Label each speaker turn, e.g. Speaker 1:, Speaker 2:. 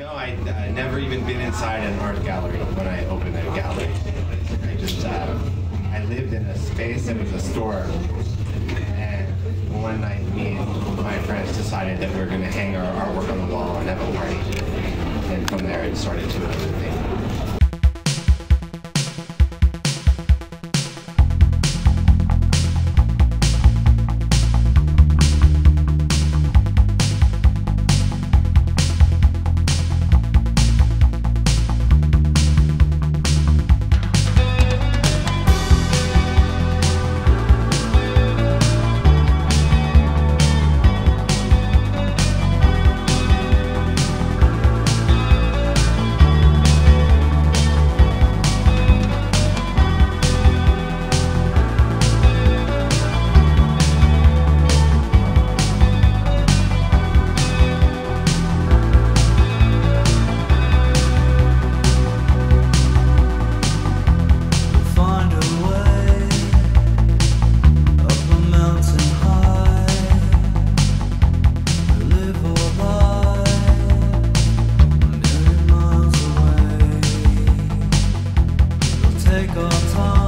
Speaker 1: No, I uh, never even been inside an art gallery when I opened a gallery. I just uh, I lived in a space that was a store, and one night me and my friends decided that we were going to hang our artwork on the wall and have a party. And from there it started to difficult time.